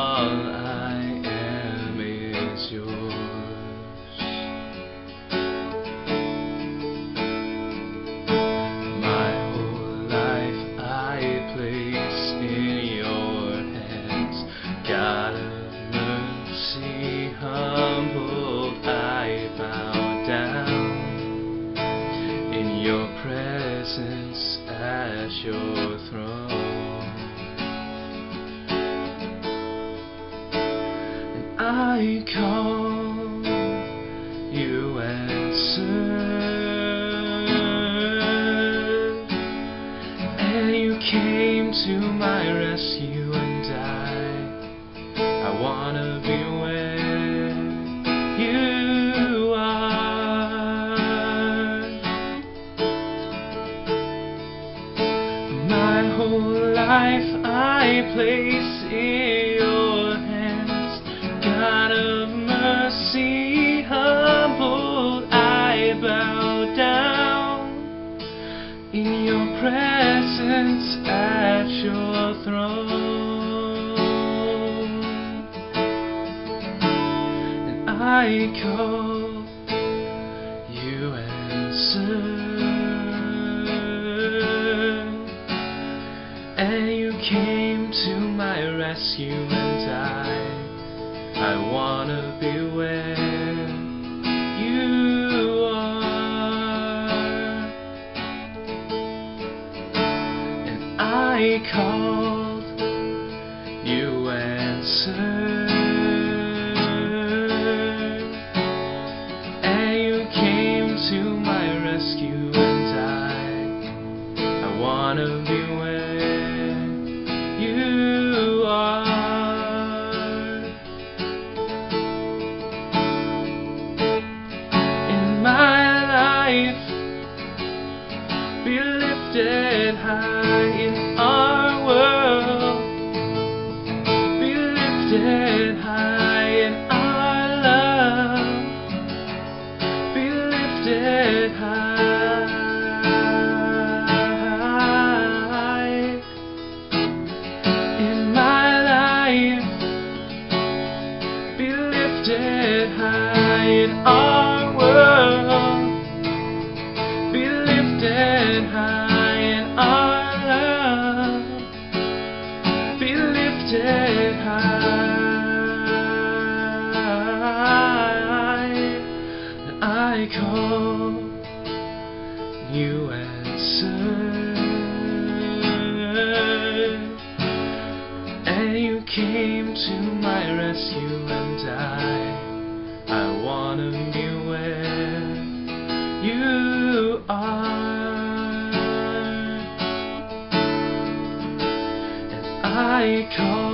all I am is yours. My whole life I place in your hands. God of mercy, humbled I bow down in your presence as your call, you answered. And you came to my rescue and I, I wanna be where you are. My whole life I place in your presence at your throne. And I call, you answer. And you came to my rescue and I, I wanna be where you I called, you answered. And you came to my rescue and I, I wanna be where you are. In my life, be lifted high in our lifted high. And I call, you answered, and you came to my rescue, and I, I wanna be where you are. I call.